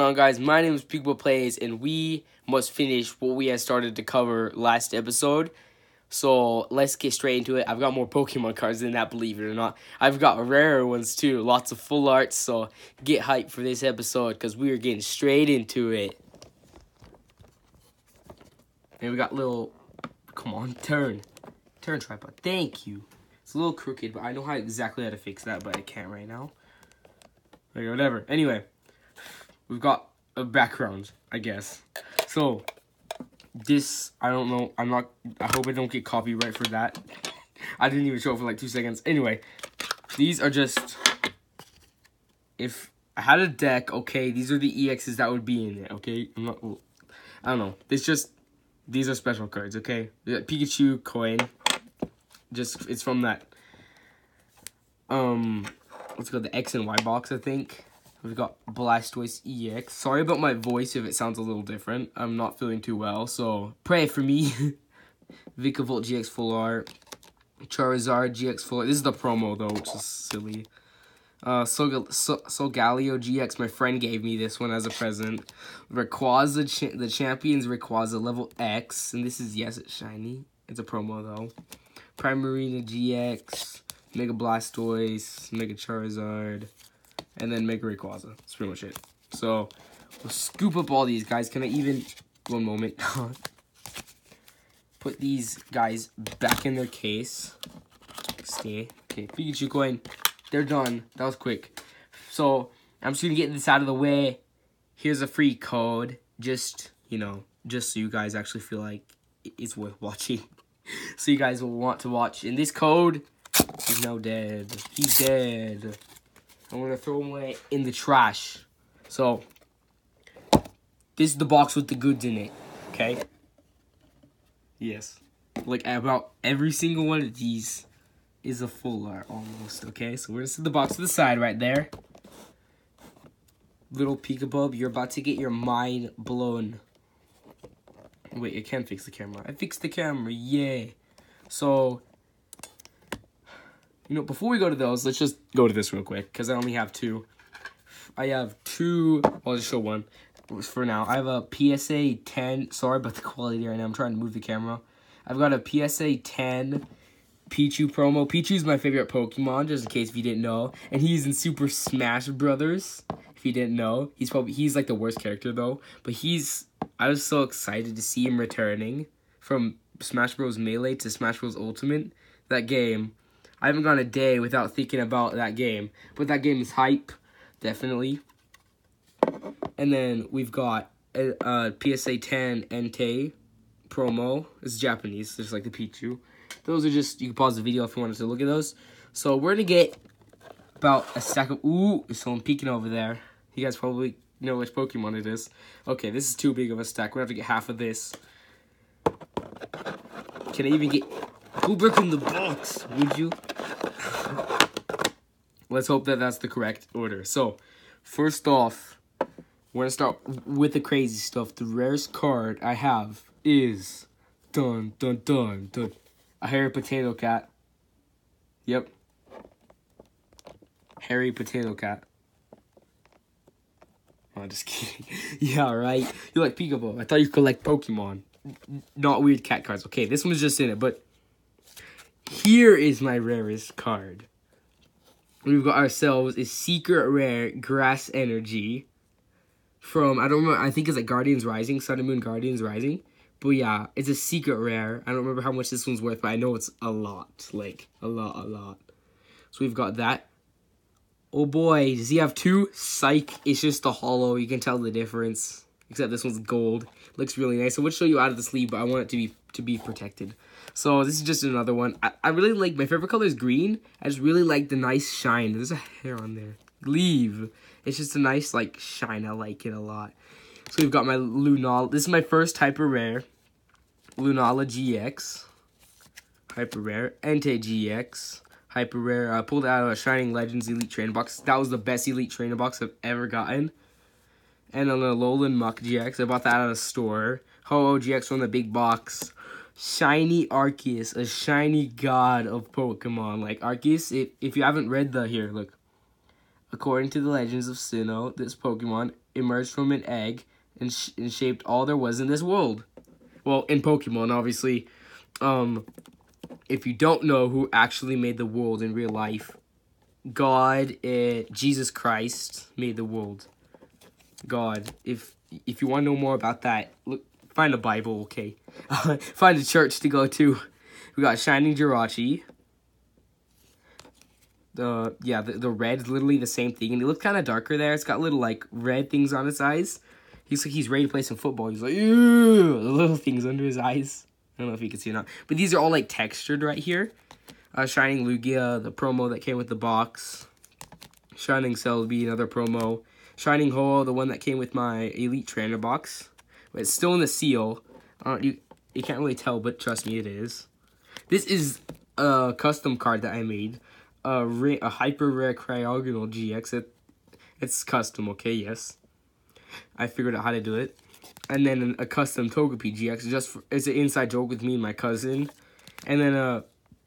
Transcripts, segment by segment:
going on, guys? My name is Pikabub Plays, and we must finish what we had started to cover last episode. So let's get straight into it. I've got more Pokemon cards than that, believe it or not. I've got rarer ones too, lots of full arts. So get hyped for this episode because we are getting straight into it. And we got little. Come on, turn, turn tripod. Thank you. It's a little crooked, but I know how exactly how to fix that, but I can't right now. Okay, whatever. Anyway, we've got a background, I guess. So this I don't know. I'm not. I hope I don't get copyright for that. I didn't even show it for like two seconds. Anyway, these are just. If I had a deck, okay, these are the EXs that would be in it. Okay, I'm not. I don't know. It's just these are special cards. Okay, Pikachu coin. Just it's from that. Um, what's called the X and Y box, I think. We've got Blastoise EX. Sorry about my voice if it sounds a little different. I'm not feeling too well, so pray for me. Vikavolt GX Full Art. Charizard GX Full Art. This is the promo, though, which is silly. Uh, Sol Sol Solgaleo GX, my friend gave me this one as a present. Rayquaza, cha the Champions Rayquaza level X. And this is, yes, it's shiny. It's a promo, though. Primarina GX. Mega Blastoise. Mega Charizard and then Mega Rayquaza. That's pretty much it. So, we'll scoop up all these guys. Can I even... One moment. Put these guys back in their case. Stay. Okay, Pikachu coin. They're done. That was quick. So, I'm just to get this out of the way. Here's a free code. Just, you know, just so you guys actually feel like it's worth watching. so you guys will want to watch. And this code, he's now dead. He's dead. I'm to throw them away in the trash. So, this is the box with the goods in it, okay? Yes. Like, about every single one of these is a full art, almost, okay? So, we're to set the box to the side right there. Little Pikabub, you're about to get your mind blown. Wait, I can't fix the camera. I fixed the camera, yay. So, you know, before we go to those, let's just go to this real quick because I only have two. I have two. I'll just show one for now. I have a PSA 10. Sorry about the quality right now. I'm trying to move the camera. I've got a PSA 10 Pichu promo. Pichu's my favorite Pokemon, just in case if you didn't know. And he's in Super Smash Brothers. If you didn't know, he's probably he's like the worst character though. But he's I was so excited to see him returning from Smash Bros. Melee to Smash Bros. Ultimate. That game I haven't gone a day without thinking about that game. But that game is hype, definitely. And then we've got uh, uh, a, a PSA 10 Entei promo. It's Japanese, just like the Pichu. Those are just, you can pause the video if you wanted to look at those. So we're going to get about a stack of, ooh, someone peeking over there. You guys probably know which Pokemon it is. Okay, this is too big of a stack. We're going to have to get half of this. Can I even get Go back in the box, would you? Let's hope that that's the correct order. So, first off, we're gonna start with the crazy stuff. The rarest card I have is dun dun dun dun a hairy potato cat. Yep. Hairy potato cat. I'm just kidding. yeah, right. You like Peekaboo. I thought you collect Pokemon. Not weird cat cards. Okay, this one's just in it, but here is my rarest card. We've got ourselves a secret rare grass energy from I don't remember I think it's like Guardians Rising, Sun and Moon Guardians Rising. But yeah, it's a secret rare. I don't remember how much this one's worth, but I know it's a lot. Like a lot, a lot. So we've got that. Oh boy, does he have two? Psych, it's just a hollow. You can tell the difference. Except this one's gold. Looks really nice. I would show you out of the sleeve, but I want it to be to be protected. So this is just another one. I, I really like, my favorite color is green. I just really like the nice shine. There's a hair on there. Leave. It's just a nice, like, shine. I like it a lot. So we've got my Lunala. This is my first Hyper Rare. Lunala GX. Hyper Rare. Entei GX. Hyper Rare. I pulled out of a Shining Legends Elite Trainer Box. That was the best Elite Trainer Box I've ever gotten. And on a Alolan Muk GX. I bought that at a store. Ho-Oh GX from the big box shiny Arceus, a shiny god of Pokemon. Like Arceus, if, if you haven't read the here, look. According to the legends of Sinnoh, this Pokemon emerged from an egg and, sh- and shaped all there was in this world. Well, in Pokemon, obviously. Um, if you don't know who actually made the world in real life, God, uh, Jesus Christ made the world. God. If if you want to know more about that, look, find a Bible, okay? find a church to go to. We got Shining Jirachi. The yeah, the, the red is literally the same thing, and it looks kind of darker there. It's got little like red things on its eyes. He's like he's ready to play some football. He's like, Ew! the little things under his eyes. I don't know if you can see or not, but these are all like textured right here. Uh, Shining Lugia, the promo that came with the box. Shining Celebi, another promo. Shining Ho, the one that came with my Elite Trainer box. But it's still in the seal. Uh, you you can't really tell, but trust me, it is. This is a custom card that I made. A, a hyper rare Cryogonal GX. It, it's custom, okay? Yes. I figured out how to do it. And then a custom Togepi GX. Just for, it's an inside joke with me and my cousin. And then a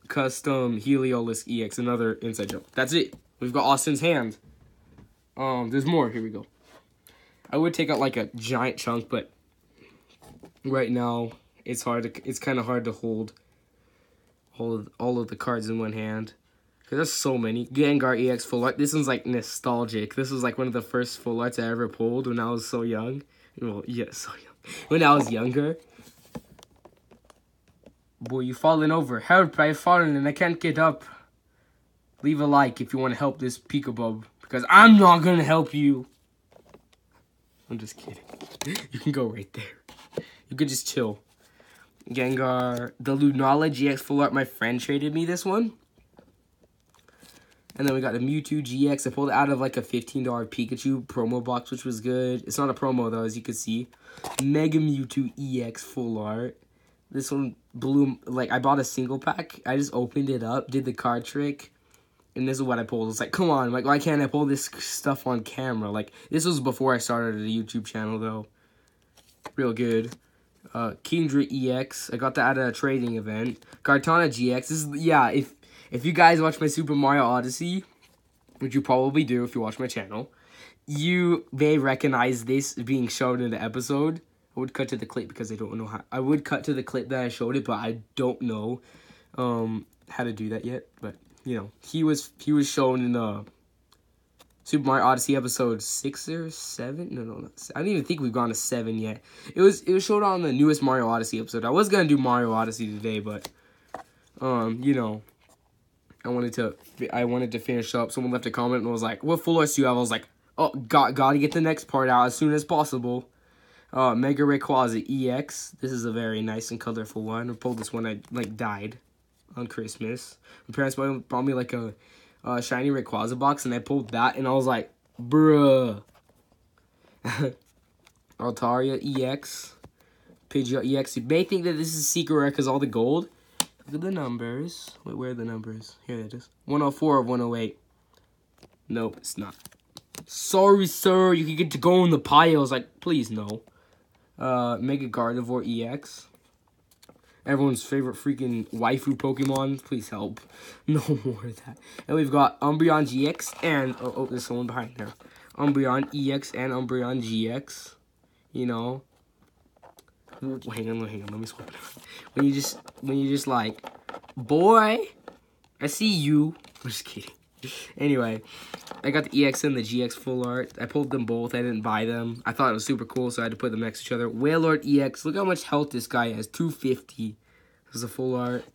custom Heliolisk EX. Another inside joke. That's it. We've got Austin's hand. Um, there's more. Here we go. I would take out like a giant chunk, but right now it's hard to. It's kind of hard to hold all of all of the cards in one hand. Cause there's so many. Gengar EX full art. This one's like nostalgic. This was like one of the first full arts I ever pulled when I was so young. Well, yeah, so young. When I was younger. Boy, you falling over. Help, I've fallen and I can't get up. Leave a like if you want to help this Pikabub. Because I'm not to help you. I'm just kidding. You can go right there. You could just chill. Gengar. The Lunala GX Full Art. My friend traded me this one. And then we got the Mewtwo GX. I pulled it out of like a $15 Pikachu promo box, which was good. It's not a promo though, as you can see. Mega Mewtwo EX Full Art. This one blew, like I bought a single pack. I just opened it up, did the card trick, and this is what I pulled. It's like, come on, like, why can't I pull this stuff on camera? Like, this was before I started a YouTube channel, though. Real good. Uh, Kingdra EX. I got that at a trading event. Kartana GX. This is, yeah, if, if you guys watch my Super Mario Odyssey, which you probably do if you watch my channel, you may recognize this being shown in the episode. I would cut to the clip because I don't know how. I would cut to the clip that I showed it, but I don't know um, how to do that yet. But you know, he was he was shown in the Super Mario Odyssey episode six or seven. No, no, no. I don't even think we've gone to seven yet. It was it was showed on the newest Mario Odyssey episode. I was gonna do Mario Odyssey today, but um, you know, I wanted to I wanted to finish up. Someone left a comment and was like, "What full arts do you have?" I was like, "Oh, got gotta get the next part out as soon as possible." Uh, Mega Rayquaza EX. This is a very nice and colorful one. I pulled this one. I like died on Christmas. My parents bought me like a, a shiny Rayquaza box, and I pulled that, and I was like, bruh. Altaria EX. Pidgeot EX. You may think that this is secret rare because all the gold. Look at the numbers. Wait, where are the numbers? Here it is. 104 of 108. Nope, it's not. Sorry, sir. You can get to go in the pile. I was like, please, no. Uh, Mega Gardevoir EX. Everyone's favorite freaking waifu Pokemon. Please help. No more of that. And we've got Umbreon GX and... Oh, oh there's someone behind there. Umbreon EX and Umbreon GX. You know. hang on, hang on. Let me swap it. When you just... When you just like... Boy! I see you. I'm just kidding. Anyway, I got the EX and the GX full art. I pulled them both. I didn't buy them. I thought it was super cool, so I had to put them next to each other. Wailord EX. Look how much health this guy has. 250. This is a full art.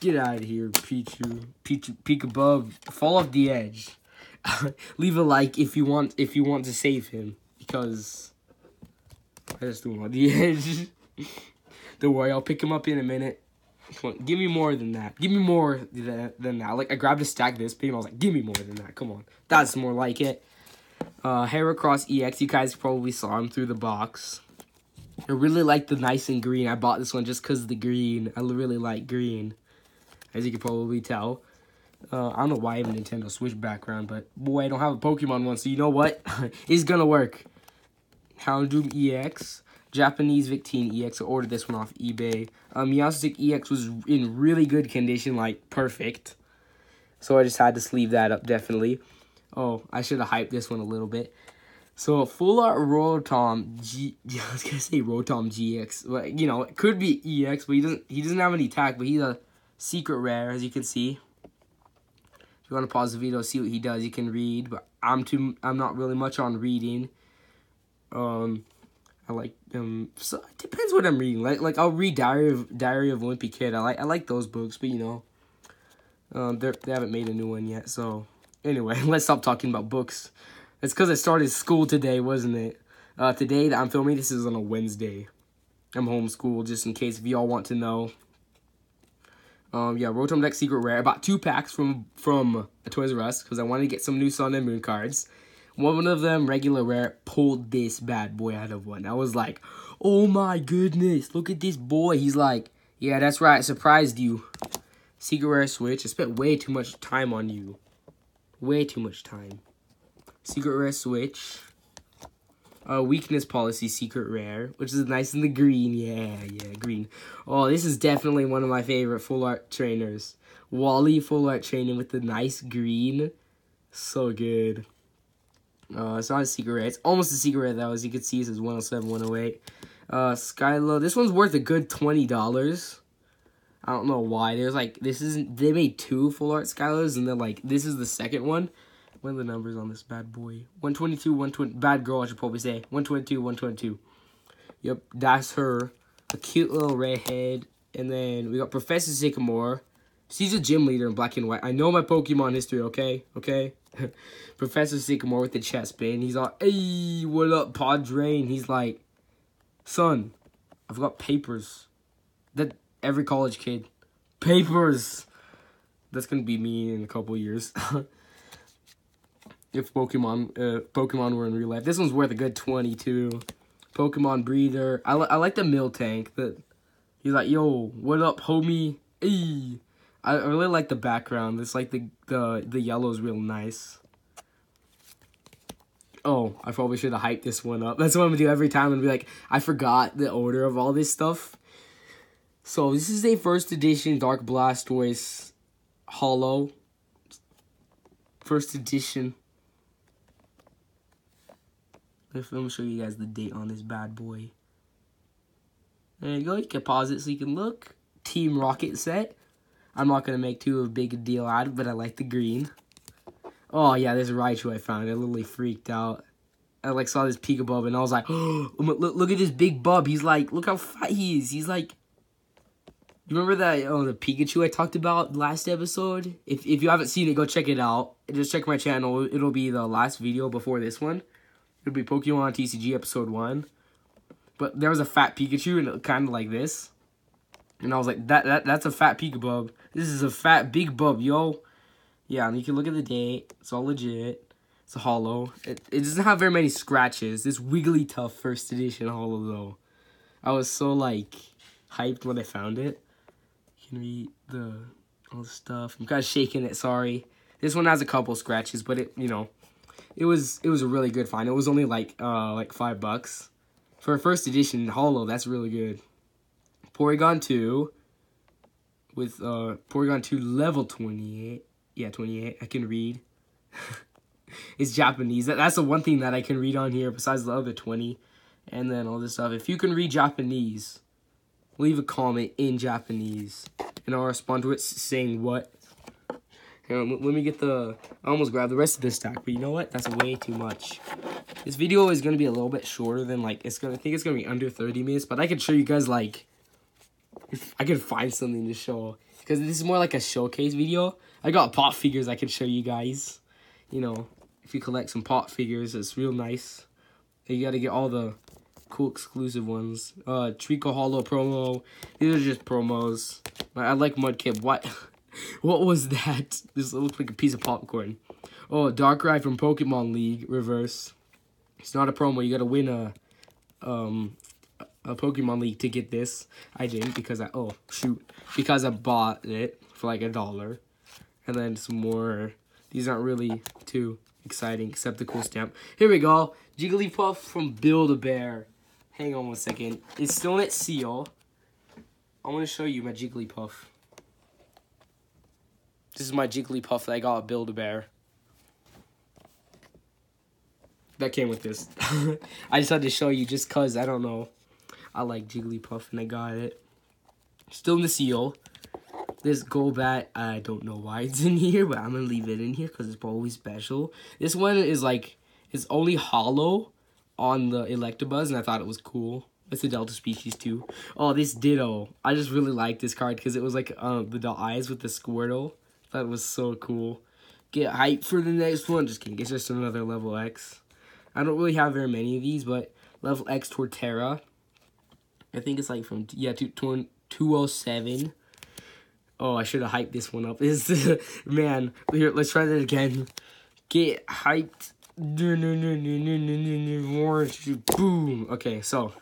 Get out of here, Pichu. Pichu, peek above. Fall off the edge. Leave a like if you want if you want to save him. Because I just threw him on the edge. Don't worry, I'll pick him up in a minute. Give me more than that. Give me more than, than that. Like, I grabbed a stack this big and I was like, give me more than that. Come on. That's more like it. Uh, Heracross EX. You guys probably saw him through the box. I really like the nice and green. I bought this one just because of the green. I really like green. As you can probably tell. Uh, I don't know why I have a Nintendo Switch background, but boy, I don't have a Pokemon one, so you know what? it's gonna work. Houndoom EX. Japanese Victini EX. I ordered this one off eBay. Um, EX was in really good condition, like perfect. So I just had to sleeve that up, definitely. Oh, I should have hyped this one a little bit. So full art Rotom G. I was gonna say Rotom GX, but you know it could be EX, but he doesn't. He doesn't have any attack, but he's a secret rare, as you can see. If you want to pause the video, see what he does, you can read. But I'm too. I'm not really much on reading. Um, I like um. So it depends what I'm reading. Like like I'll read Diary of Diary of Wimpy Kid. I like I like those books, but you know, um, they they haven't made a new one yet. So anyway, let's stop talking about books. It's because I started school today, wasn't it? Uh, today that I'm filming this is on a Wednesday. I'm homeschooled, just in case if y'all want to know. Um, yeah, Rotom Dex Secret Rare. I bought two packs from from Toys R Us because I wanted to get some new Sun and Moon cards. One of them, regular rare, pulled this bad boy out of one. I was like, oh my goodness, look at this boy. He's like, yeah, that's right, I surprised you. Secret rare switch. I spent way too much time on you. Way too much time. Secret Rare Switch. Uh, weakness Policy Secret Rare, which is nice in the green. Yeah, yeah, green. Oh, this is definitely one of my favorite full art trainers. Wally full art training with the nice green. So good. Uh, it's not a secret rare. It's almost a secret rare, though. As you can see, it says 107, 108. Uh, Skyla. This one's worth a good $20. I don't know why. There's like, this isn't, they made two full art Skylas, and then like, this is the second one. What are the numbers on this bad boy? 122, 120. Bad girl, I should probably say. 122, 122. Yep, that's her. A cute little redhead. And then we got Professor Sycamore. She's a gym leader in black and white. I know my Pokemon history, okay? Okay? Professor Sycamore with the chest pin. He's like, hey, what up, Padre? And he's like, son, I've got papers. That every college kid. Papers! That's gonna be me in a couple years. if Pokemon uh, Pokemon were in real life. This one's worth a good 22. Pokemon Breeder. I, li I like the Miltank. That He's like, yo, what up, homie? Hey. I really like the background. It's like the, the, the yellow is real nice. Oh, I probably should have hyped this one up. That's what I'm to do every time and be like, I forgot the order of all this stuff. So, this is a first edition Dark Blastoise Hollow. First edition. Let me show you guys the date on this bad boy. There you go. You can pause it so you can look. Team Rocket set. I'm not going to make too big a deal out of it, but I like the green. Oh, yeah, this Raichu I found. I literally freaked out. I, like, saw this Pikabub, and I was like, um, oh, look, look at this big bub. He's like, look how fat he is. He's like, you remember that, oh, the Pikachu I talked about last episode? If, if you haven't seen it, go check it out. Just check my channel. It'll be the last video before this one. It'll be Pokemon TCG episode 1. But there was a fat Pikachu, and it kind of like this. And I was like, that, that that's a fat Pikabub. This is a fat big bub, yo. Yeah, and you can look at the date. It's all legit. It's a hollow. It, it doesn't have very many scratches. This Wigglytuff first edition hollow, though. I was so, like, hyped when I found it. You can read the all the stuff. I'm kind of shaking it, sorry. This one has a couple scratches, but it, you know, it was it was a really good find. It was only like uh like five bucks. For a first edition hollow, that's really good. Porygon 2 with uh Porygon 2 level 28. Yeah, 28. I can read. it's Japanese. That, that's the one thing that I can read on here besides the other 20. And then all this stuff. If you can read Japanese, leave a comment in Japanese. And I'll respond to it saying what. On, let me get the... I almost grabbed the rest of this stack. But you know what? That's way too much. This video is going to be a little bit shorter than, like... It's gonna, I think it's going to be under 30 minutes. But I can show you guys, like... I can find something to show. Because this is more like a showcase video. I got pop figures I can show you guys. You know, if you collect some pop figures, it's real nice. You got to get all the cool exclusive ones. Uh, Treecko Hollow promo. These are just promos. I like Mudkip. What? what was that? This looks like a piece of popcorn. Oh, Darkrai from Pokemon League reverse. It's not a promo. You gotta win a um a Pokemon League to get this. I didn't because I oh shoot because I bought it for like a dollar, and then some more. These aren't really too exciting except the cool stamp. Here we go. Jigglypuff from Build a Bear. Hang on one second. It's still in its seal. I want to show you my Jigglypuff. This is my Jigglypuff that I got at Build-A-Bear. that came with this. I just had to show you just cause I don't know. I like Jigglypuff and I got it. Still in the seal. This Golbat, I don't know why it's in here, but I'm gonna leave it in here because it's probably special. This one is like it's only hollow on the Electabuzz, and I thought it was cool. It's a Delta species too. Oh, this Ditto. I just really like this card because it was like uh, the eyes with the Squirtle. That was so cool. Get hype for the next one. Just kidding. It's just another level X. I don't really have very many of these, but level X Torterra. I think it's like from, yeah, 207. Oh, I should have hyped this one up. Is man, here, let's try that again. Get hyped. Boom. Okay, so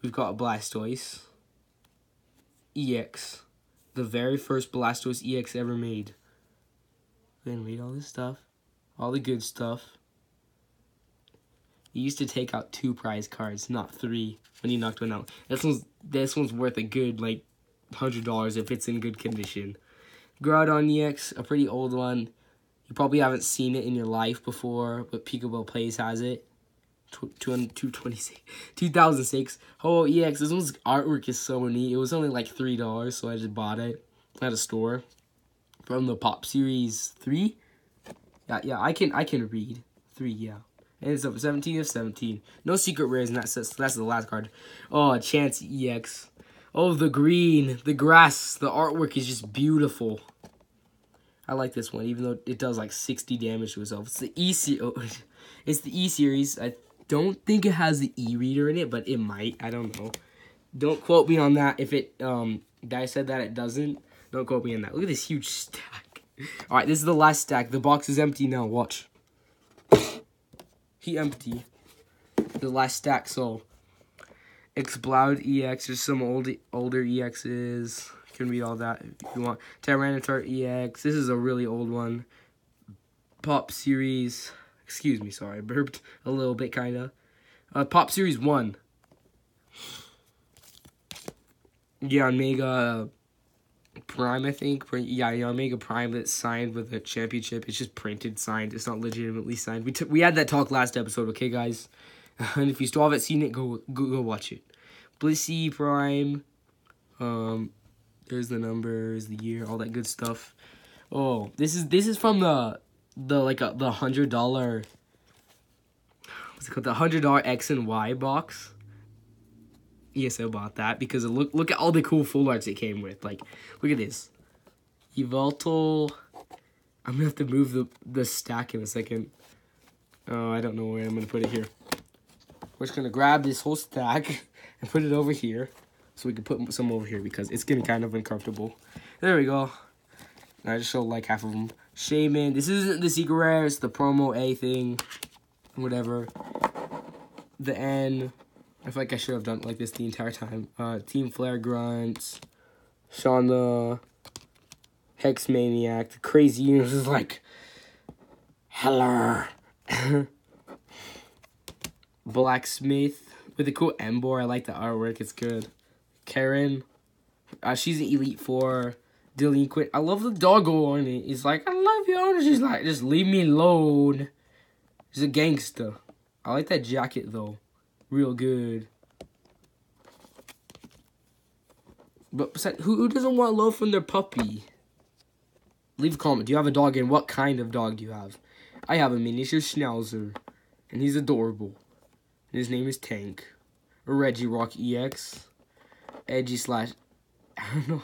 we've got a Blastoise EX, the very first Blastoise EX ever made. Then read all this stuff, all the good stuff. You used to take out two prize cards, not three, when you knocked one out. This one's this one's worth a good like hundred dollars if it's in good condition. Groudon EX, a pretty old one. You probably haven't seen it in your life before, but Pikabub Plays has it. 226, 2006. Oh, EX, this one's artwork is so neat. It was only like $3, so I just bought it at a store from the Pop Series 3. Yeah, yeah, I can I can read. 3, yeah. It's up 17 of 17. No secret rares, and that's, that's the last card. Oh, Chance EX. Oh, the green, the grass, the artwork is just beautiful. I like this one, even though it does like 60 damage to itself. It's the E series. it's the E series. I don't think it has the E reader in it, but it might. I don't know. Don't quote me on that. If it um, I said that it doesn't. Don't quote me on that. Look at this huge stack. All right, this is the last stack. The box is empty now. Watch. He empty. The last stack. So Exploud EX. There's some old older EXs. Can read all that if you want. Tyranitar EX. This is a really old one. Pop Series. Excuse me, sorry. I burped a little bit, kind of. Uh, Pop Series 1. Yeah, Mega Prime, I think. Yeah, yeah, Omega Prime that's signed with a championship. It's just printed, signed. It's not legitimately signed. We, we had that talk last episode, okay, guys? and if you still haven't seen it, go go, go watch it. Blissey Prime. Um, there's the numbers, the year, all that good stuff. Oh, this is this is from the the like a, the hundred dollar. What's it called? The hundred dollar X and Y box. Yes, I bought that because look look at all the cool full arts it came with. Like, look at this. Yveltal. I'm gonna have to move the the stack in a second. Oh, I don't know where I'm gonna put it here. We're just gonna grab this whole stack and put it over here. So we can put some over here because it's getting kind of uncomfortable. There we go. I just showed like half of them. Shaman. This isn't the secret rare. It's the promo A thing. Whatever. The N. I feel like I should have done like this the entire time. Uh, Team Flare Grunts. Shauna. Hex Maniac. The Crazy Universe is like... Hello. Blacksmith with a cool Emboar. I like the artwork. It's good. Karen. Uh, she's an Elite Four. Delinquent. I love the doggo on it. He's like, I love you. And she's like, just leave me alone. He's a gangster. I like that jacket though. Real good. But who, who doesn't want love from their puppy? Leave a comment. Do you have a dog and what kind of dog do you have? I have a miniature schnauzer. And he's adorable. And his name is Tank. Or Regirock EX. Edgy slash. I don't know.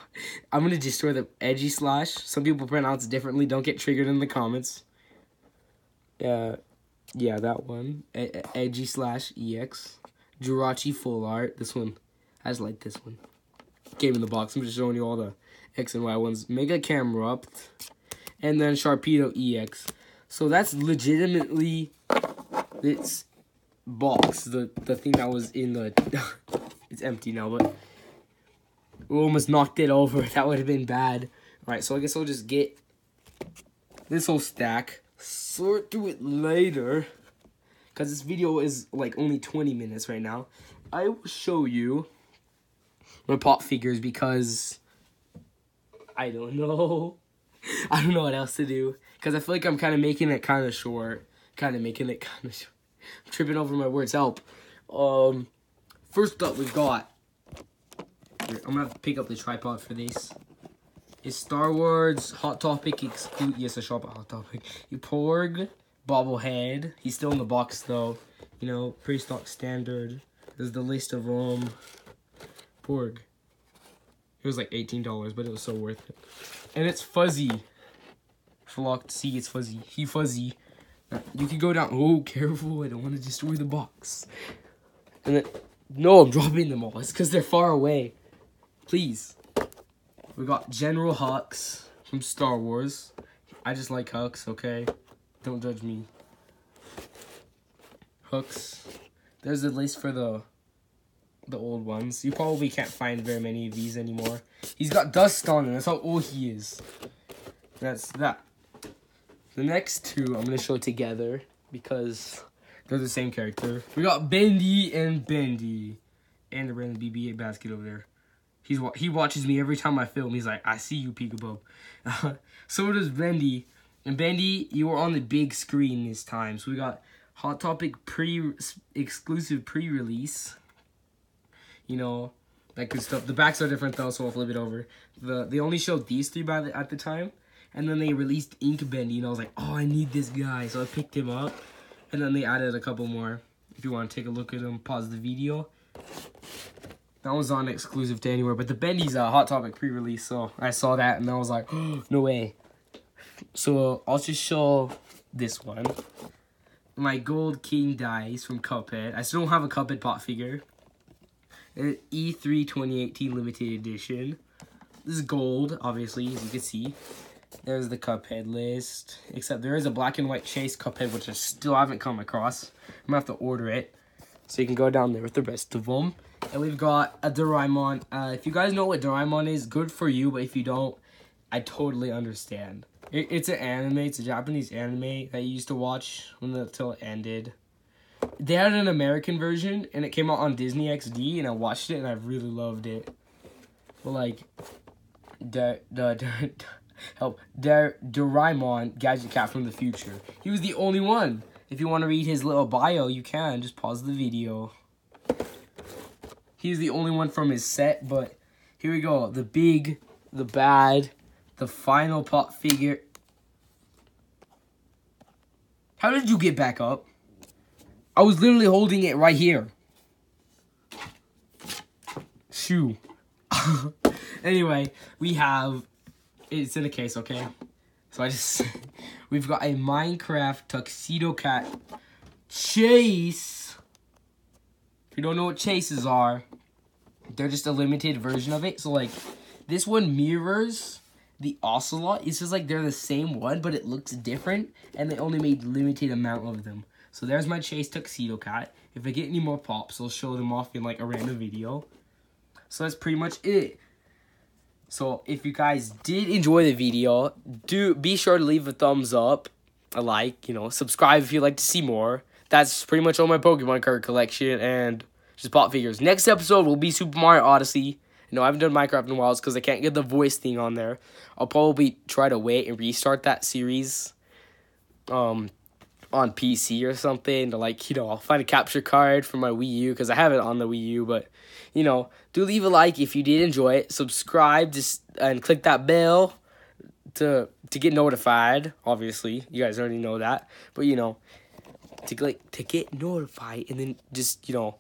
I'm gonna destroy the edgy slash. Some people pronounce it differently. Don't get triggered in the comments. Uh, yeah, that one. E edgy slash EX. Jirachi full art. This one. I just like this one. Game in the box. I'm just showing you all the X and Y ones. Mega Camerupt. And then Sharpedo EX. So that's legitimately this box, the the thing that was in the it's empty now, but we almost knocked it over. That would have been bad. Alright, so I guess I'll just get this whole stack, sort through it later. Because this video is like only 20 minutes right now. I will show you my pop figures because I don't know. I don't know what else to do. Because I feel like I'm kind of making it kind of short. kind of making it kind of tripping over my words. Help. Um, first up, we've got. Here, I'm gonna pick up the tripod for this. It's Star Wars Hot Topic exclude. Yes, I shop at Hot Topic. You Porg bobblehead. He's still in the box though. You know, pre-stock standard. There's the list of um Porg. It was like eighteen dollars, but it was so worth it. And it's fuzzy. Flocked. See, it's fuzzy. He fuzzy. You can go down. Oh, careful! I don't want to destroy the box. And then, no, I'm dropping them all. It's because they're far away. Please. We got General Hux from Star Wars. I just like Hux, okay? Don't judge me. Hooks. There's a list for the the old ones. You probably can't find very many of these anymore. He's got dust on him. That's how old he is. That's that. The next two I'm gonna show together because they're the same character. We got Bendy and Bendy, and the random BB-8 basket over there. He's he watches me every time I film. He's like, I see you, Peekaboo. so does Bendy. And Bendy, you were on the big screen this time. So we got Hot Topic pre exclusive pre-release. You know, that good stuff. The backs are different though, so I'll flip it over. The they only showed these three by the, at the time, and then they released Ink Bendy, and I was like, oh, I need this guy, so I picked him up, and then they added a couple more. If you want to take a look at them, pause the video. That was on exclusive to anywhere, but the Bendy's a Hot Topic pre-release, so I saw that and I was like, oh, no way. So I'll just show this one. My Gold King Dice from Cuphead. I still don't have a Cuphead pot figure. E3 2018 limited edition. This is gold, obviously, as you can see. There's the Cuphead list. Except there is a black and white Chase Cuphead, which I still haven't come across. I'm going to have to order it. So you can go down there with the rest of them. And we've got a Doraemon. Uh, if you guys know what Doraemon is, good for you. But if you don't, I totally understand. It, it's an anime. It's a Japanese anime that you used to watch until it ended. They had an American version, and it came out on Disney XD, and I watched it, and I really loved it. But like, the the, the help the Doraemon Gadget Cat from the future. He was the only one. If you want to read his little bio, you can. Just pause the video. He's the only one from his set, but here we go. The big, the bad, the final pot figure. How did you get back up? I was literally holding it right here. Shoo. anyway, we have, it's in a case, okay? So I just, we've got a Minecraft Tuxedo Cat Chase If you don't know what chases are, they're just a limited version of it. So, like, this one mirrors the Ocelot. It's just like they're the same one, but it looks different, and they only made limited amount of them. So there's my Chase Tuxedo Cat. If I get any more pops, I'll show them off in like a random video. So that's pretty much it. So if you guys did enjoy the video, do be sure to leave a thumbs up, a like, you know, subscribe if you'd like to see more that's pretty much all my Pokemon card collection and just pop figures. Next episode will be Super Mario Odyssey. No, I haven't done Minecraft in a while because I can't get the voice thing on there. I'll probably try to wait and restart that series um, on PC or something to like, you know, I'll find a capture card for my Wii U because I have it on the Wii U. But, you know, do leave a like if you did enjoy it. Subscribe just and click that bell to to get notified. Obviously, you guys already know that. But, you know, to like to get notified and then just you know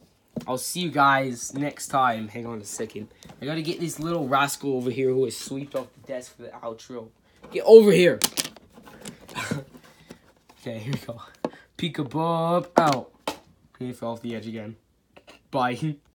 I'll see you guys next time. Hang on a second. I gotta get this little rascal over here who is swept off the desk for the outro. Get over here. okay, here we go. Peek Peekaboo out. He fell off the edge again. Bye.